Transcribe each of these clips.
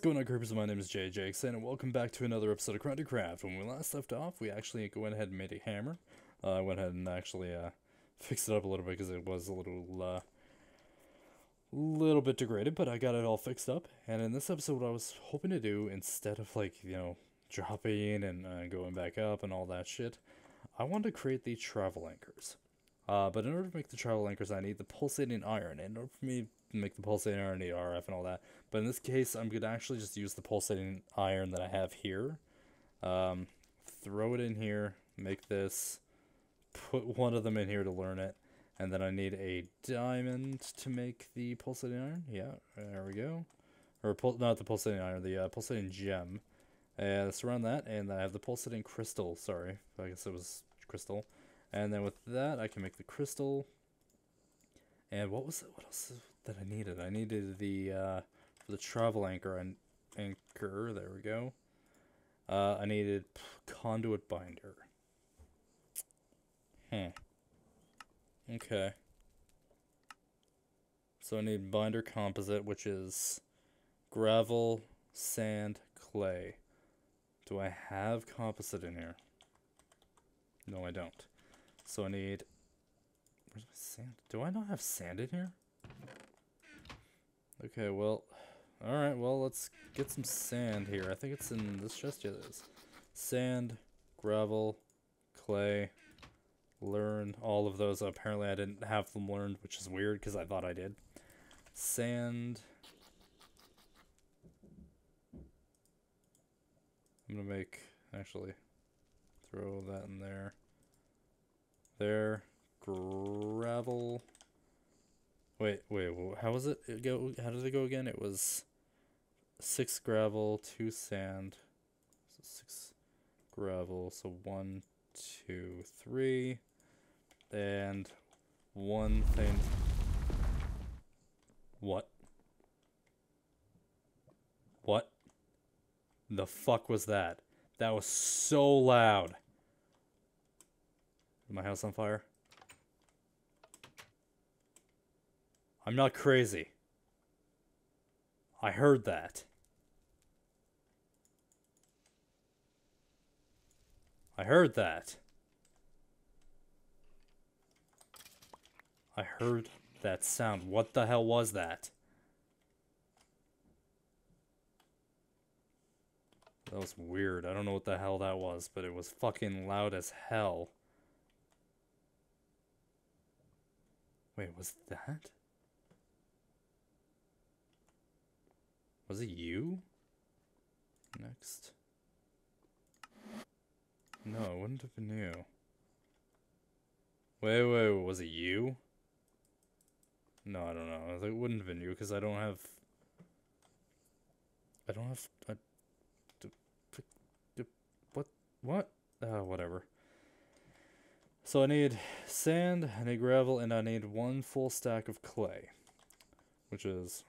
What's going on, creepers? My name is Jay Jackson, and welcome back to another episode of Crundeecraft. When we last left off, we actually went ahead and made a hammer. Uh, I went ahead and actually uh, fixed it up a little bit because it was a little, uh, little bit degraded, but I got it all fixed up. And in this episode, what I was hoping to do, instead of like, you know, dropping and uh, going back up and all that shit, I wanted to create the travel anchors. Uh, but in order to make the travel anchors, I need the pulsating iron. In order for me make the pulsating iron, need RF and all that. But in this case, I'm going to actually just use the pulsating iron that I have here. Um, throw it in here, make this, put one of them in here to learn it. And then I need a diamond to make the pulsating iron. Yeah, there we go. Or not the pulsating iron, the uh, pulsating gem. And surround that, and I have the pulsating crystal. Sorry, I guess it was crystal. And then with that, I can make the crystal. And what was it? What else that I needed? I needed the uh, the travel anchor and anchor. There we go. Uh, I needed conduit binder. Hmm. Okay. So I need binder composite, which is gravel, sand, clay. Do I have composite in here? No, I don't. So I need... Where's my sand? Do I not have sand in here? Okay, well... Alright, well, let's get some sand here. I think it's in this chest. Yeah, it is. Sand, gravel, clay, learn, all of those. Apparently I didn't have them learned, which is weird because I thought I did. Sand... I'm gonna make, actually, throw that in there there. Gravel. Wait, wait, how was it, go? How did it go again? It was six gravel, two sand, so six gravel. So one, two, three, and one thing. What? What? The fuck was that? That was so loud. My house on fire? I'm not crazy. I heard that. I heard that. I heard that sound. What the hell was that? That was weird. I don't know what the hell that was, but it was fucking loud as hell. Wait, was that? Was it you? Next. No, it wouldn't have been you. Wait, wait, wait, was it you? No, I don't know. It wouldn't have been you because I don't have. I don't have. I, what? What? Uh, whatever. So I need sand, I need gravel, and I need one full stack of clay, which is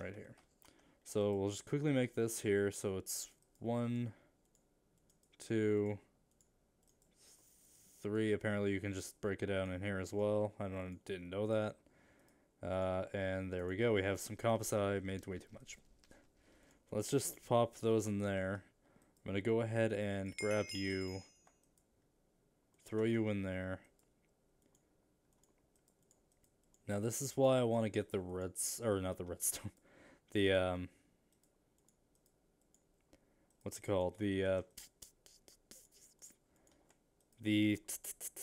right here. So we'll just quickly make this here. So it's one, two, three. Apparently you can just break it down in here as well. I don't didn't know that. Uh, and there we go. We have some composite. I made way too much. Let's just pop those in there. I'm going to go ahead and grab you throw you in there. Now this is why I want to get the reds or not the redstone, the um, what's it called? The uh, the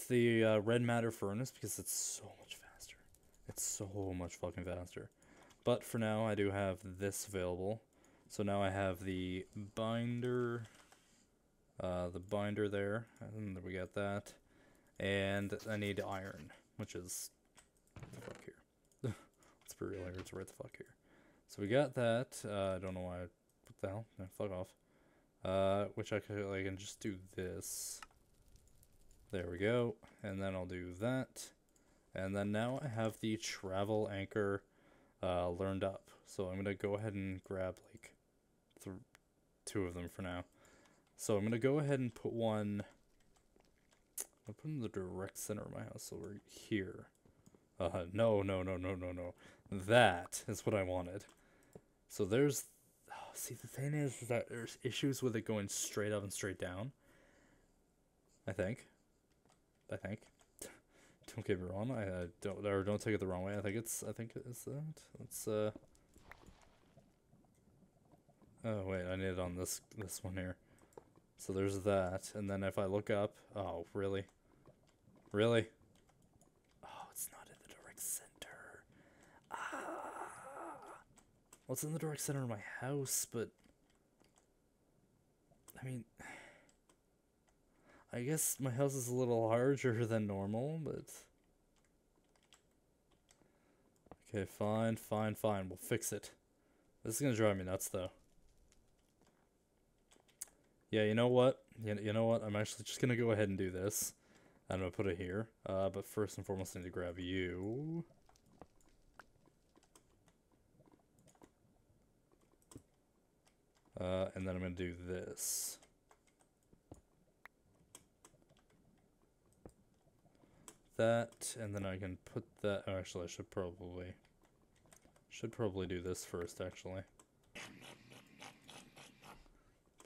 the uh, red matter furnace because it's so much faster. It's so much fucking faster. But for now, I do have this available. So now I have the binder uh, the binder there, and we got that. And I need iron, which is the fuck here. Let's be real here, it's right the fuck here. So we got that. Uh, I don't know why. What the hell? No, fuck off. Uh, which I could I can just do this. There we go. And then I'll do that. And then now I have the travel anchor uh, learned up. So I'm going to go ahead and grab like two of them for now. So I'm going to go ahead and put one... I'll put in the direct center of my house over here. Uh, no, no, no, no, no, no. That is what I wanted. So there's... see, the thing is that there's issues with it going straight up and straight down. I think. I think. Don't get me wrong. I uh, don't or don't take it the wrong way. I think it's. I think it's that. It's uh. Oh wait, I need it on this this one here. So there's that, and then if I look up, oh really, really? Oh, it's not in the direct center. Ah. Well, it's in the direct center of my house, but I mean, I guess my house is a little larger than normal, but okay, fine, fine, fine. We'll fix it. This is gonna drive me nuts, though. Yeah, you know what? You, you know what? I'm actually just gonna go ahead and do this. I'm gonna put it here. Uh, but first and foremost, I need to grab you. Uh, and then I'm gonna do this. That, and then I can put that, oh, actually I should probably, should probably do this first, actually.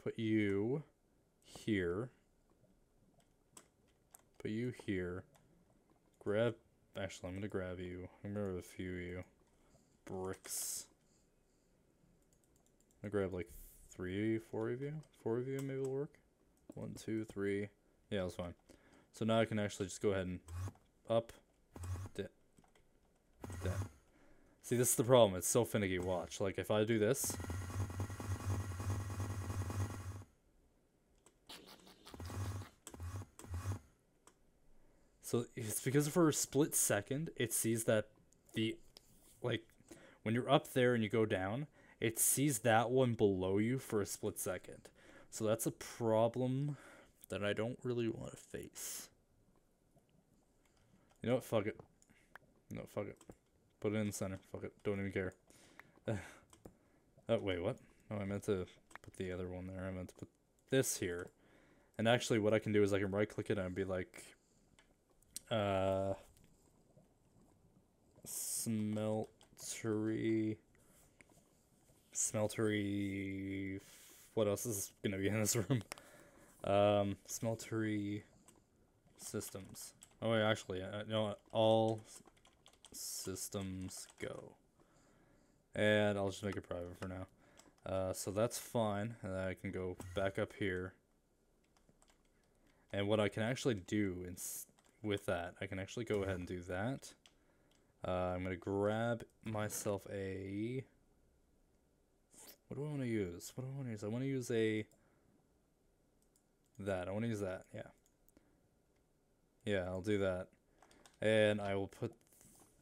Put you here. Put you here. Grab, actually I'm gonna grab you. I'm gonna grab a few of you. Bricks. Gonna grab like three, four of you? Four of you maybe will work? One, two, three. Yeah, that's fine. So now I can actually just go ahead and up, down. See, this is the problem. It's so finicky. Watch. Like, if I do this... So it's because for a split second, it sees that the, like, when you're up there and you go down, it sees that one below you for a split second. So that's a problem that I don't really want to face. You know what? Fuck it. No, fuck it. Put it in the center. Fuck it. Don't even care. oh, wait, what? Oh, I meant to put the other one there. I meant to put this here. And actually, what I can do is I can right click it and be like, uh, smeltery smeltery. What else is gonna be in this room? Um, smeltery systems. Oh wait, actually, uh, you know what? All systems go. And I'll just make it private for now. Uh, so that's fine. And I can go back up here. And what I can actually do in, with that, I can actually go ahead and do that. Uh, I'm going to grab myself a... What do I want to use? What do I want to use? I want to use a... That. I want to use that. Yeah. Yeah, I'll do that. And I will put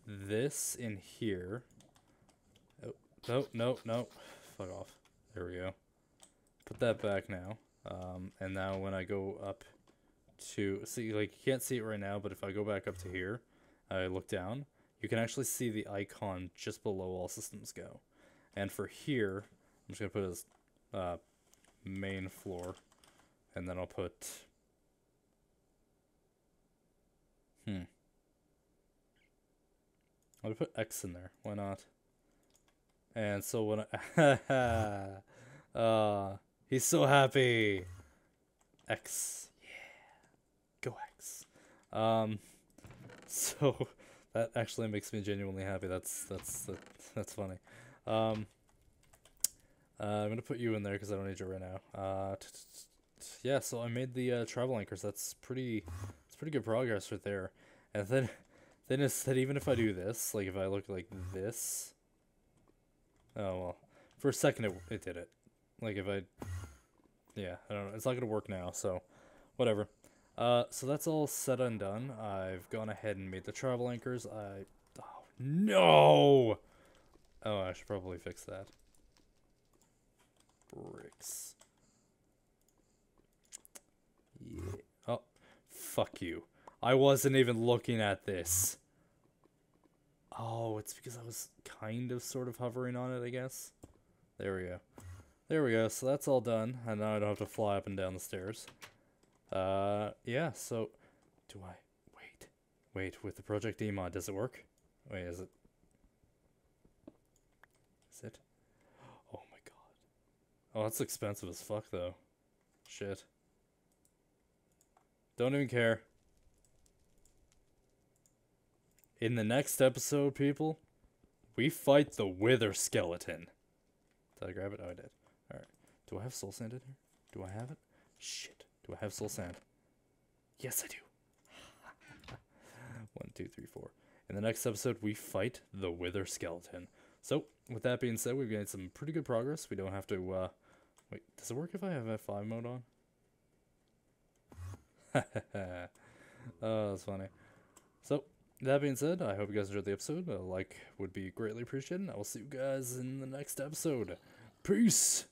this in here. Oh, no, no, no. Fuck off. There we go. Put that back now. Um, and now when I go up to... See, like, you can't see it right now, but if I go back up to here, I look down, you can actually see the icon just below all systems go. And for here, I'm just going to put as uh, main floor. And then I'll put... Hmm. I'll put X in there. Why not? And so when I... uh, he's so happy! X. Yeah. Go X. Um, so that actually makes me genuinely happy. That's, that's, that, that's funny. Um, uh, I'm gonna put you in there because I don't need you right now. Uh, yeah, so I made the uh, travel anchors. That's pretty, it's pretty good progress right there. And then, then it's that even if I do this, like if I look like this, oh well, for a second it it did it. Like if I, yeah, I don't know. It's not gonna work now, so whatever. Uh, so that's all said and done. I've gone ahead and made the travel anchors. I, oh no. Oh, I should probably fix that bricks. Yeah. Oh, fuck you. I wasn't even looking at this. Oh, it's because I was kind of sort of hovering on it, I guess. There we go. There we go. So that's all done. And now I don't have to fly up and down the stairs. Uh, yeah, so... Do I... Wait. Wait, with the ProjectE mod, does it work? Wait, is it? Oh, that's expensive as fuck, though. Shit. Don't even care. In the next episode, people, we fight the Wither Skeleton. Did I grab it? Oh, I did. Alright. Do I have soul sand in here? Do I have it? Shit. Do I have soul sand? Yes, I do. One, two, three, four. In the next episode, we fight the Wither Skeleton. So, with that being said, we've made some pretty good progress. We don't have to, uh... Wait, does it work if I have F5 mode on? oh, that's funny. So, that being said, I hope you guys enjoyed the episode. A like would be greatly appreciated. I will see you guys in the next episode. Peace!